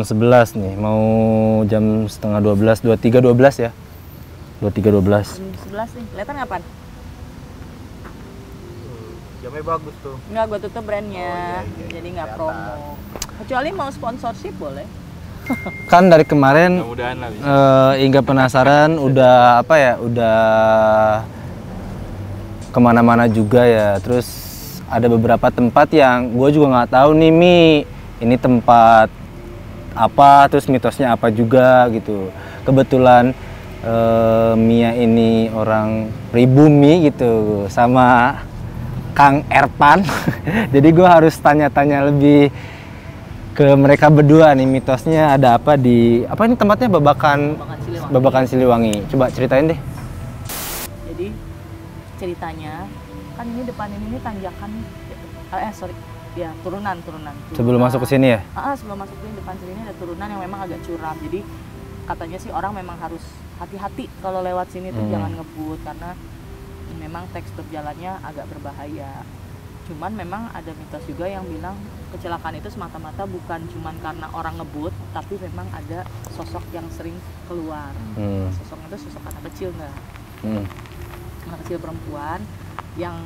Wah, jam 11 nih, mau jam setengah 12, 23 12 ya. 23 12. Jam 11 nih. Kelihatan kapan? Jamnya bagus tuh. Enggak, gue tutup brandnya. Oh, iya, iya, Jadi nggak promo. Kecuali mau sponsorship boleh. Kan dari kemarin Mudah-mudahan lah bisa. eh Inga penasaran udah apa ya, udah ke mana-mana juga ya. Terus ada beberapa tempat yang gue juga nggak tahu nih Mi, ini tempat apa, terus mitosnya apa juga gitu. Kebetulan eh, Mia ini orang pribumi gitu, sama Kang Erpan. Jadi gue harus tanya-tanya lebih ke mereka berdua nih mitosnya ada apa di apa ini tempatnya babakan Babakan Siliwangi. babakan Siliwangi. Coba ceritain deh. Jadi ceritanya kan ini depan ini, tanjakan eh, sorry ya turunan turunan. Sebelum Turunan. masuk ke sini ya. Ah, ah, sebelum masuk ini depan sini ada turunan yang memang agak curam. Jadi katanya sih orang memang harus hati-hati kalau lewat sini tuh Hmm. jangan ngebut karena memang tekstur jalannya agak berbahaya. Cuman memang ada mitos juga yang bilang kecelakaan itu semata-mata bukan cuman karena orang ngebut, tapi memang ada sosok yang sering keluar. Hmm. Sosoknya itu sosok anak kecil nggak? Hmm. anak kecil perempuan yang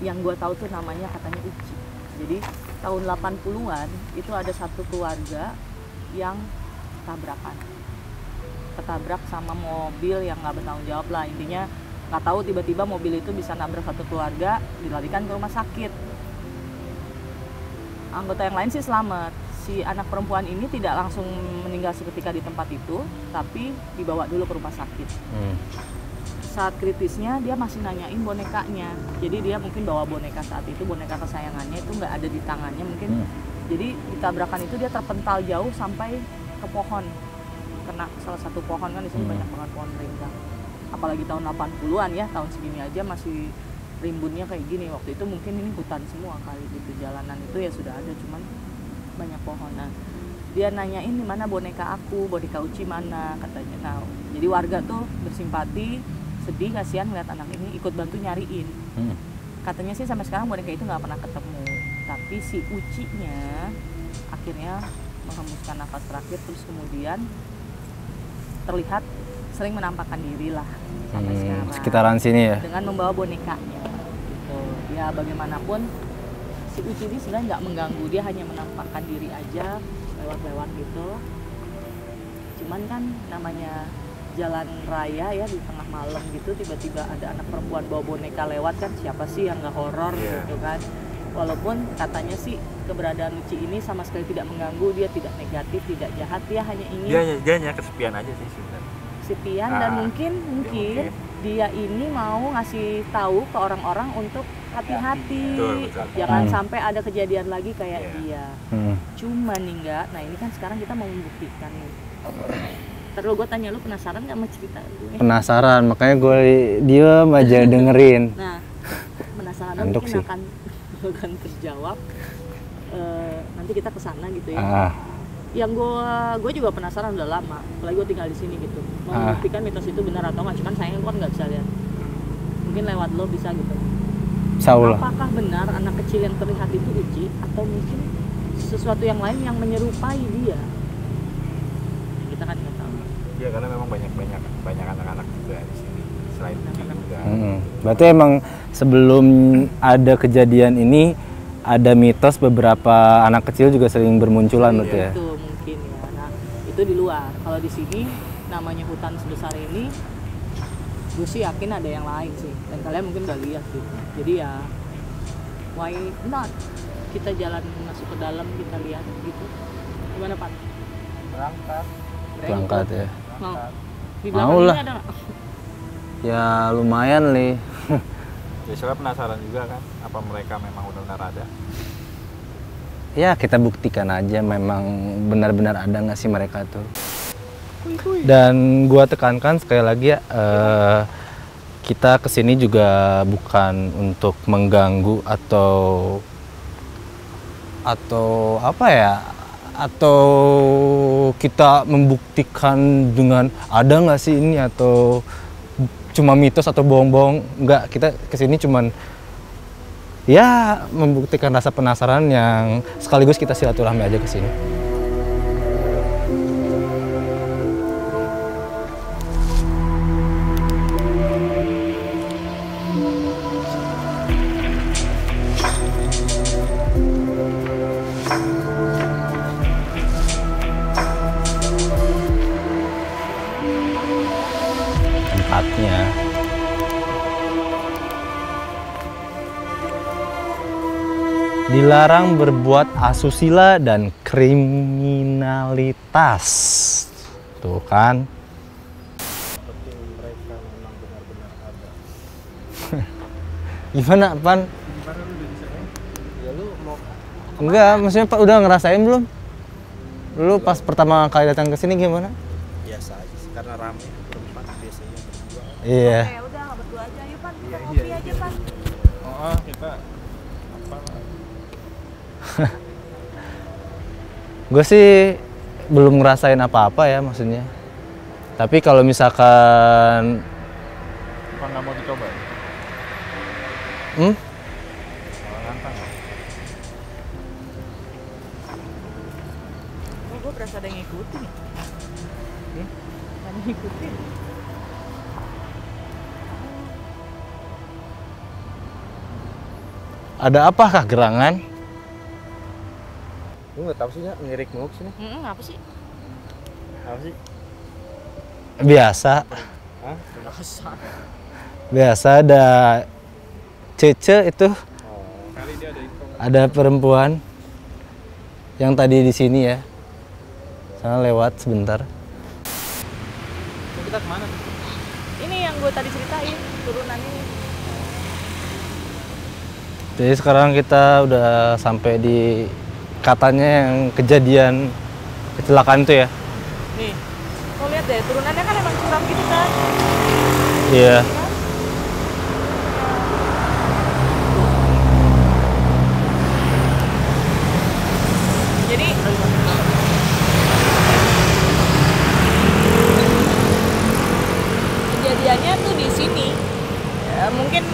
yang gue tahu tuh namanya katanya Uci. Jadi tahun 80-an itu ada satu keluarga yang tabrakan. Ketabrak sama mobil yang nggak bertanggung jawab lah intinya nggak tahu tiba-tiba mobil itu bisa nabrak satu keluarga dilarikan ke rumah sakit. Anggota yang lain sih selamat. Si anak perempuan ini tidak langsung meninggal seketika di tempat itu, tapi dibawa dulu ke rumah sakit Hmm. Saat kritisnya dia masih nanyain bonekanya. Jadi dia mungkin bawa boneka saat itu boneka kesayangannya itu nggak ada di tangannya mungkin. Hmm. jadi di tabrakan itu dia terpental jauh sampai ke pohon. Kena salah satu pohon kan di sini Hmm. banyak banget pohon rindang. Apalagi tahun 80-an ya tahun segini aja masih rimbunnya kayak gini. Waktu itu mungkin ini hutan semua kali gitu jalanan itu ya sudah ada cuman banyak pohon. Nah dia nanyain di mana boneka aku boneka Uci mana katanya. Nah jadi warga tuh bersimpati sedih kasihan ngeliat anak ini ikut bantu nyariin. Hmm. katanya sih sampai sekarang boneka itu nggak pernah ketemu. Tapi si Uci-nya akhirnya menghembuskan nafas terakhir terus kemudian terlihat sering menampakkan diri lah sampai Hmm, sekarang. sekitaran sini ya. dengan membawa bonekanya gitu. Ya bagaimanapun si Uci ini sebenarnya nggak mengganggu. Dia hanya menampakkan diri aja lewat-lewat gitu. Cuman kan namanya jalan raya ya di tengah malam gitu tiba-tiba ada anak perempuan bawa boneka lewat kan siapa sih yang nggak horor Iya. gitu kan walaupun katanya sih keberadaan Uci ini sama sekali tidak mengganggu dia tidak negatif tidak jahat dia hanya ingin Dia hanya, dia hanya kesepian aja sih sebenarnya. kesepian dan Ah, mungkin mungkin dia ini mau ngasih tahu ke orang-orang untuk hati-hati jangan Hmm. sampai ada kejadian lagi kayak Iya. dia Hmm. cuma nih enggak nah ini kan sekarang kita mau membuktikan nih terus gue tanya lu penasaran nggak sama cerita gue Penasaran, makanya gue diem aja dengerin. nah penasaran Ngantuk mungkin sih. akan akan terjawab Eh, nanti kita ke sana gitu ya Ah, yang gue gue juga penasaran udah lama apalagi gue tinggal di sini gitu mau Ah. membuktikan mitos itu benar atau nggak cuman sayangnya gue kan nggak bisa lihat mungkin lewat lo bisa gitu Saulah. apakah benar anak kecil yang terlihat itu uji atau mungkin sesuatu yang lain yang menyerupai dia kita kan nggak Iya karena memang banyak banyak banyak anak-anak juga di sini selain juga. Hmm. Berarti emang sebelum ada kejadian ini ada mitos beberapa anak kecil juga sering bermunculan berarti ya. itu mungkin ya nah itu di luar kalau di sini namanya hutan sebesar ini gue sih yakin ada yang lain sih dan kalian mungkin udah lihat gitu jadi ya why not kita jalan masuk ke dalam kita lihat gitu gimana pak Berangkat. Berangkat ya. Mau di Mau lah. ini ada? Ya lumayan nih. Ya soalnya penasaran juga kan apa mereka memang benar-benar ada. ya kita buktikan aja memang benar-benar ada nggak sih mereka tuh. Dan gua tekankan sekali lagi ya, eh, kita ke sini juga bukan untuk mengganggu atau atau apa ya atau kita membuktikan dengan ada nggak sih ini? Atau cuma mitos atau bohong-bohong? Nggak kita ke sini cuman ya membuktikan rasa penasaran yang sekaligus kita silaturahmi aja ke dilarang berbuat asusila dan kriminalitas. Tuh kan. Gimana, Pan? Enggak, maksudnya Pak udah ngerasain belum? Lu pas pertama kali datang ke sini gimana? biasa aja sih karena ramai berempat biasanya berdua Iya. ya udah berdua aja yuk pan kita ngopi aja pan oh kita Gue sih belum ngerasain apa-apa ya maksudnya. Tapi kalau misalkan apa nggak mau dicoba hmm, ya? oh gue berasa ada yang ngikutin Hmm? Ada yang ngikutin ada apakah gerangan? Gue nggak tahu sih ya, ngirik mulu sini. Mm-mm, apa sih Apa sih? Biasa, Hah? Biasa. biasa ada Cece itu oh kali dia ada info ada perempuan yang tadi di sini ya. Sana lewat sebentar. kita ke mana ini yang gue tadi ceritain turunan ini Jadi sekarang kita udah sampai di katanya yang kejadian kecelakaan itu ya. nih lo lihat deh turunannya kan emang curam gitu kan Iya. jadi kejadiannya tuh di sini ya, mungkin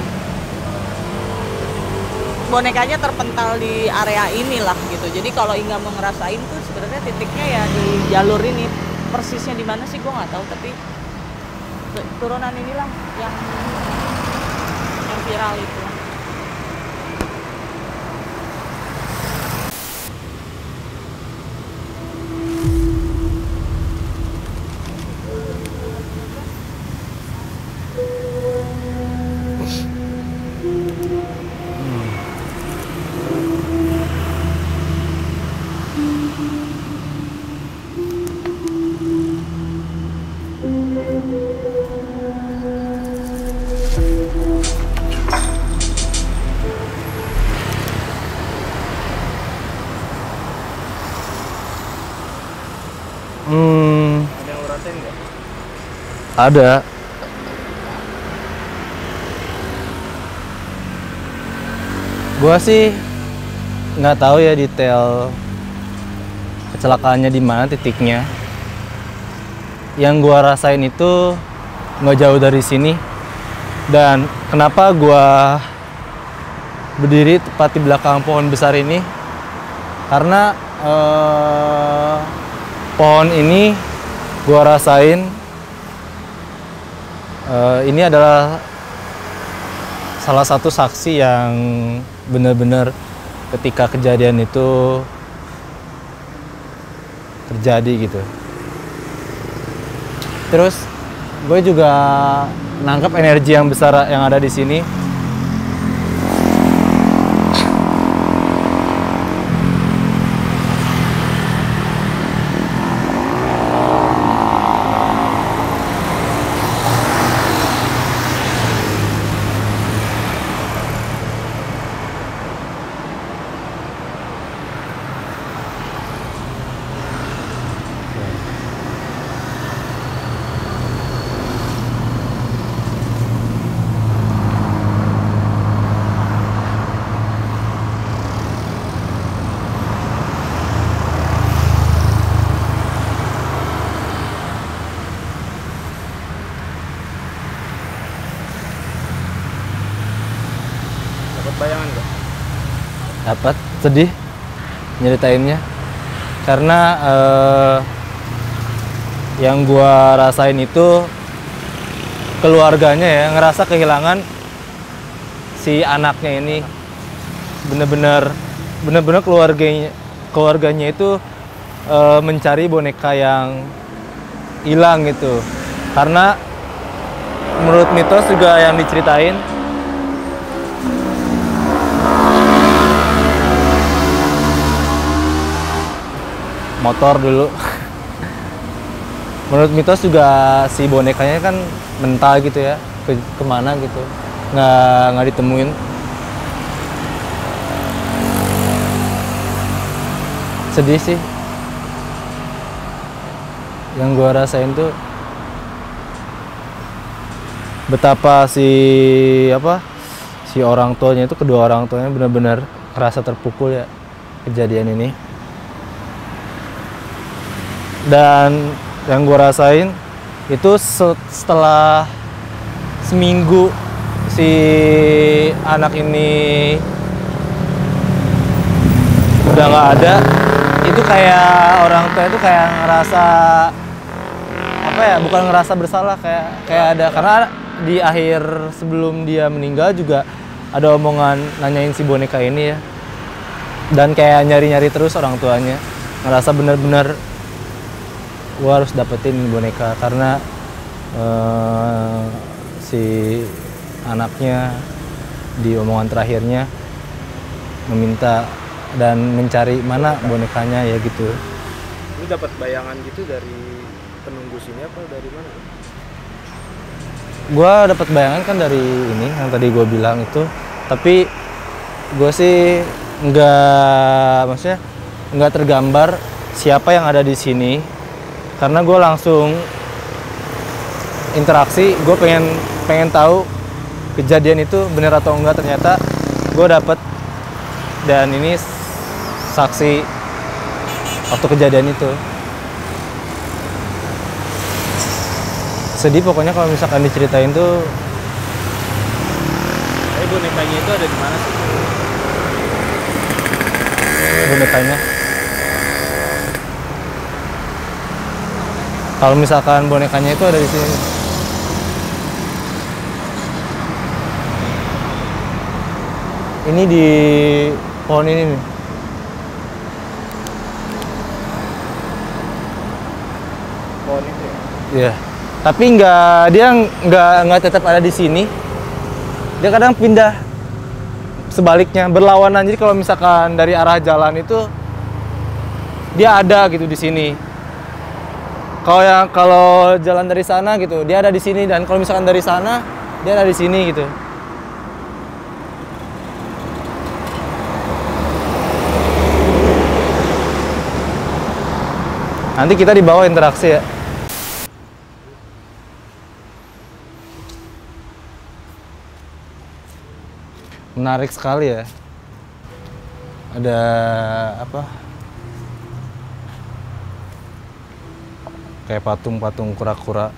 bonekanya terpental di area inilah gitu. Jadi kalau Inga mau ngerasain tuh sebenarnya titiknya ya di jalur ini. Persisnya di mana sih gue nggak tahu. Tapi tu- turunan inilah yang yang viral Hmm, ada. Gua sih nggak tahu ya detail kecelakaannya di mana titiknya. Yang gua rasain itu nggak jauh dari sini. Dan kenapa gua berdiri tepat di belakang pohon besar ini? Karena eh, pohon ini gua rasain eh, ini adalah salah satu saksi yang benar-benar ketika kejadian itu terjadi gitu. Terus gue juga nangkap energi yang besar yang ada di sini. Dapat sedih nyeritainnya. Karena eh, yang gua rasain itu keluarganya ya ngerasa kehilangan si anaknya ini. Bener-bener bener-bener keluarganya keluarganya itu eh, mencari boneka yang hilang gitu. Karena menurut mitos juga yang diceritain motor dulu. Menurut mitos juga si bonekanya kan mental gitu ya ke ke mana gitu. Nggak nggak ditemuin. Sedih sih. Yang gua rasain tuh betapa si apa si orang tuanya itu kedua orang tuanya benar-benar ngerasa terpukul ya kejadian ini dan yang gue rasain itu se- setelah seminggu si anak ini udah nggak ada itu kayak orang tua itu kayak ngerasa apa ya bukan ngerasa bersalah kayak kayak ada karena di akhir sebelum dia meninggal juga ada omongan nanyain si boneka ini ya. Dan kayak nyari-nyari terus orang tuanya ngerasa bener-bener gua harus dapetin boneka karena eh, si anaknya di omongan terakhirnya meminta dan mencari mana bonekanya ya gitu. Lu dapat bayangan gitu dari penunggu sini apa dari mana? gua dapat bayangan kan dari ini yang tadi gue bilang itu. Tapi gue sih nggak maksudnya nggak tergambar siapa yang ada di sini karena gue langsung interaksi gue pengen pengen tahu kejadian itu bener atau enggak. Ternyata gue dapet. Dan ini saksi waktu kejadian itu. Sedih pokoknya kalau misalkan diceritain tuh. Tapi bonekanya itu ada di mana sih? bonekanya kalau misalkan bonekanya itu ada di sini ini di pohon ini nih Pohon itu ya? Iya. Tapi nggak dia nggak nggak tetap ada di sini. Dia kadang pindah sebaliknya berlawanan. Jadi kalau misalkan dari arah jalan itu dia ada gitu di sini. Kalau yang kalau jalan dari sana gitu, dia ada di sini dan kalau misalkan dari sana dia ada di sini gitu. Nanti kita di bawah interaksi ya. menarik sekali ya ada apa kayak patung-patung kura-kura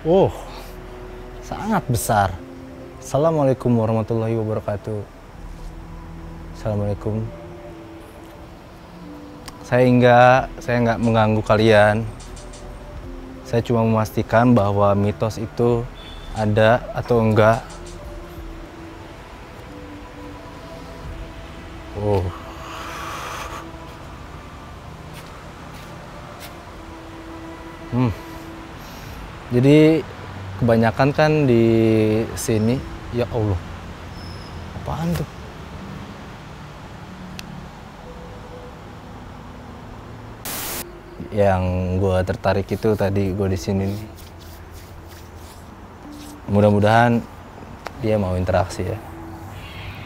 Oh, sangat besar. Assalamualaikum warahmatullahi wabarakatuh. Assalamualaikum. Saya enggak, saya enggak mengganggu kalian. Saya cuma memastikan bahwa mitos itu ada atau enggak. Oh. Hmm. Jadi kebanyakan kan di sini ya Allah. Apaan tuh? Yang gue tertarik itu tadi gue di sini. Mudah-mudahan dia mau interaksi ya.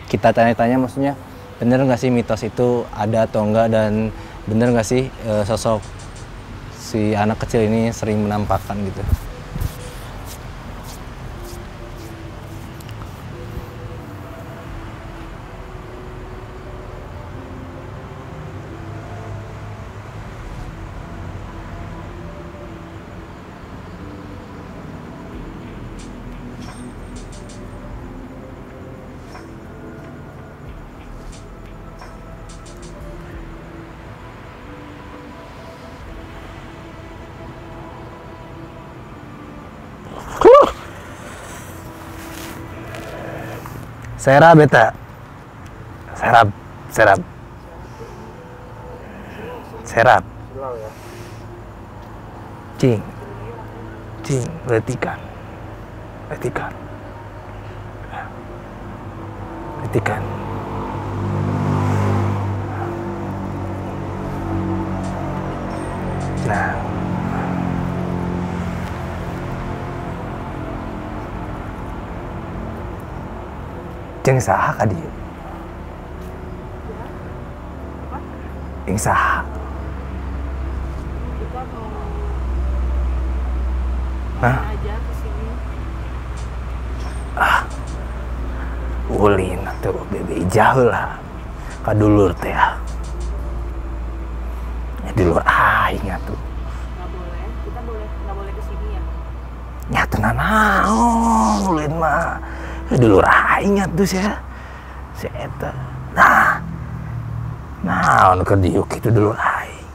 Kita tanya-tanya maksudnya bener nggak sih mitos itu ada atau enggak dan bener nggak sih eh, sosok si anak kecil ini sering menampakkan gitu. Serap beta. Serap, serap. Serap. Cing. Cing, letikan. Letikan. Letikan. Nah. Jeung saha ka dieu? Jeung saha? kita mau Hah? sini ulin tuh bebe jauh lah. Kadulur teh ya ya dulur aing tuh nggak boleh kita boleh nggak boleh ke sini ya? Nyatu nanaon ulin mah Ya dulur aing tuh sih si eta. Nah. Nah ke diuk itu dulur aing.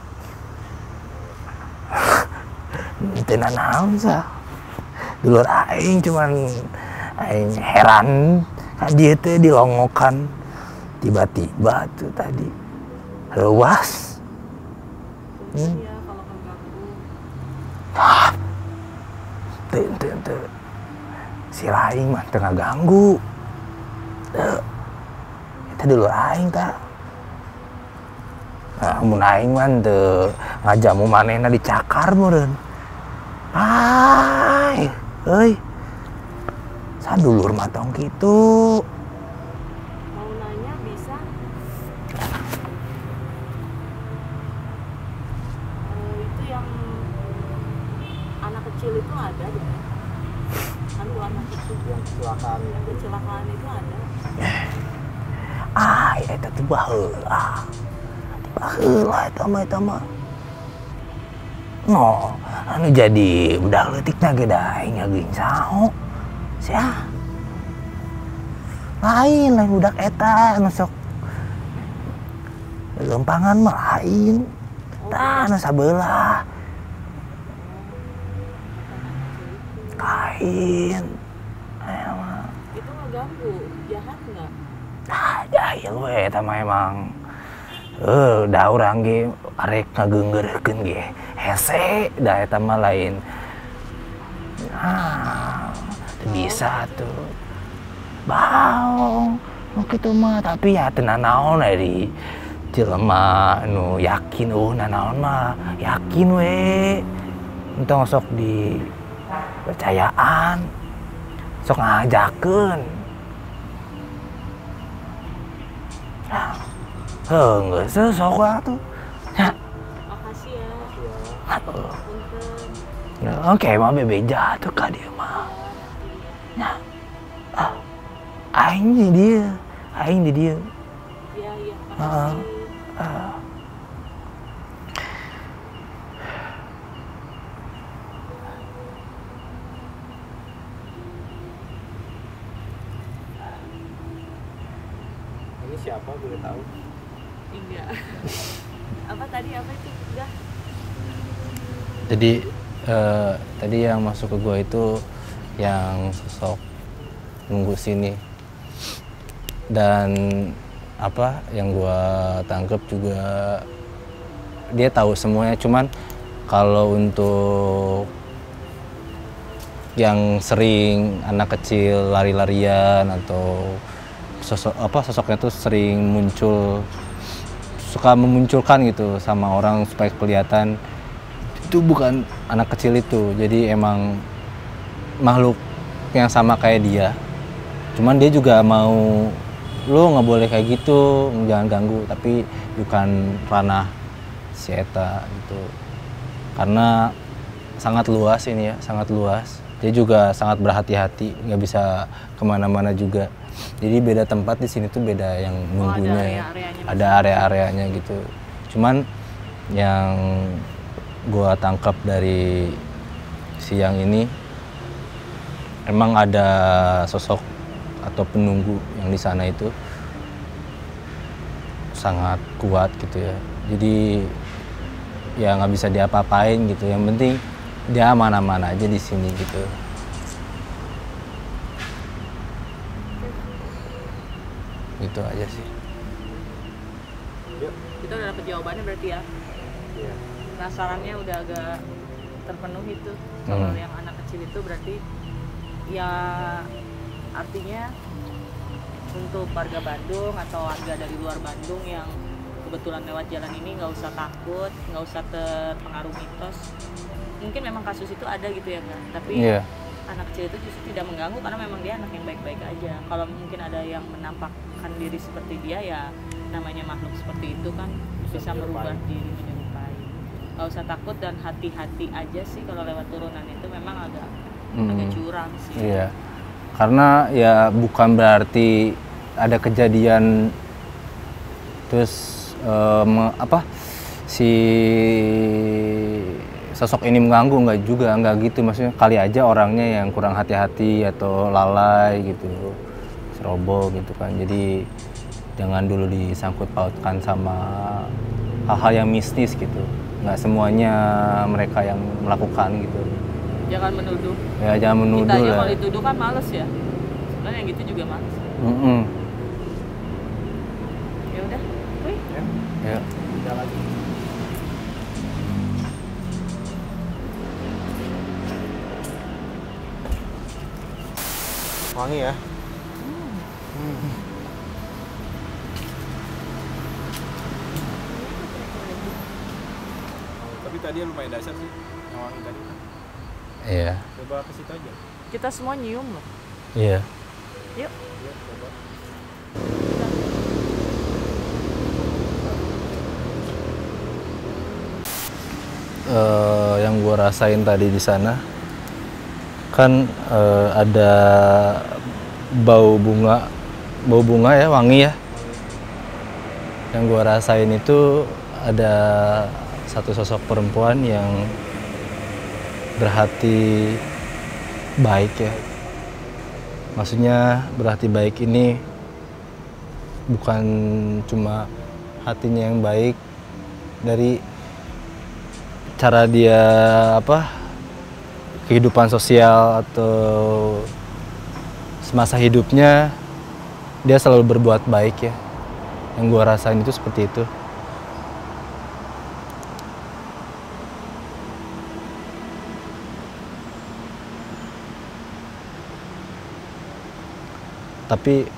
Teu nanaon sah dulur aing cuman aing heran. Ka dia teh dilongokan. Tiba-tiba tuh tadi. Luas Hmm. ya mengganggu Teu, teu, teu. Si lain mah tengah ganggu. Itu dulu aing tak. Nah, mun aing mah teu ngajamu manehna dicakar meureun. Ai, euy. Sadulur mah tong kitu. mau nanya bisa Eh, itu yang anak kecil itu ada di kan dua anak kecil Yang kecelakaan yang kecelakaan itu ada Ai, eta teh baheula. Baheula eta mah eta mah. No, anu jadi budak leutikna ge da aing ngageuing saho. Sia. Lain lain budak eta anu sok lempangan mah lain. Tah anu sabelah. Lain. Itu ngeganggu jahat nggak Ah, jahil we eta mah emang. Eh, da urang ge arek ngageungeurkeun ge hese da eta mah lain. Ah, teu bisa tuh. Baong. Nu kitu mah tapi ya teu nanaon we di jelema nu yakin uh nanaon mah yakin we. Entong sok di percayaan. Sok ngajakeun. Heh, nggak sesok lah tuh. Ya, makasih ya punten Nah, Oke, mah bebe jatuh kak dia mah. Ya, ah, aing di dia, aing di dia. iya iya Ah. makasih Ah. Ini siapa boleh tahu? enggak apa tadi apa itu enggak Jadi eh, tadi yang masuk ke gua itu yang sosok nunggu sini. Dan apa yang gua tangkep juga dia tahu semuanya. Cuman kalau untuk yang sering anak kecil lari-larian atau sosok apa sosoknya tuh sering muncul suka memunculkan gitu sama orang supaya kelihatan itu bukan anak kecil itu. Jadi emang makhluk yang sama kayak dia. Cuman dia juga mau lo nggak boleh kayak gitu jangan ganggu. Tapi bukan ranah si Eta gitu. Karena sangat luas ini ya sangat luas. Dia juga sangat berhati-hati nggak bisa ke mana-mana juga. Jadi beda tempat di sini tuh beda yang nunggunya ya. area-areanya ada area-areanya gitu. Cuman yang gua tangkap dari siang ini emang ada sosok atau penunggu yang di sana itu sangat kuat gitu ya. Jadi ya nggak bisa diapa-apain gitu. Yang penting dia aman-aman aja di sini gitu. Gitu aja sih. Kita udah dapet jawabannya berarti ya. Penasarannya udah agak terpenuhi tuh. Kalau Hmm. yang anak kecil itu berarti ya artinya untuk warga Bandung atau warga dari luar Bandung yang kebetulan lewat jalan ini nggak usah takut nggak usah terpengaruh mitos. Mungkin memang kasus itu ada gitu ya kan tapi iya. anak kecil itu justru tidak mengganggu karena memang dia anak yang baik-baik aja. Kalau mungkin ada yang menampakkan diri seperti dia ya namanya makhluk seperti itu kan bisa merubah diri nggak usah takut dan hati-hati aja sih kalau lewat turunan itu memang agak agak Hmm. curang sih Iya. Karena ya bukan berarti ada kejadian terus me- apa si sosok ini mengganggu nggak juga nggak gitu maksudnya kali aja orangnya yang kurang hati-hati atau lalai gitu ceroboh gitu kan jadi jangan dulu disangkut pautkan sama hal-hal yang mistis gitu nggak semuanya mereka yang melakukan gitu. Jangan menuduh. Ya jangan menuduh kita aja kalau dituduh kan males ya. Sebenarnya yang gitu juga males. Mm-mm. ya udah Wih, ya. Udah lagi. Wangi ya? Tadi lumayan dasar sih yang wangi tadi. Iya. Coba ke situ aja. Kita semua nyium loh. Iya. Yuk. Iya, coba. Eh, yang gue rasain tadi di sana kan eh, ada bau bunga bau bunga ya wangi ya. Yang gue rasain itu ada satu sosok perempuan yang berhati baik ya. Maksudnya berhati baik ini bukan cuma hatinya yang baik dari cara dia apa kehidupan sosial atau semasa hidupnya dia selalu berbuat baik ya. Yang gua rasain itu seperti itu tapi